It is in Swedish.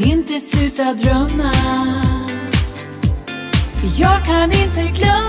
kan inte sluta drömma. Jag kan inte glömma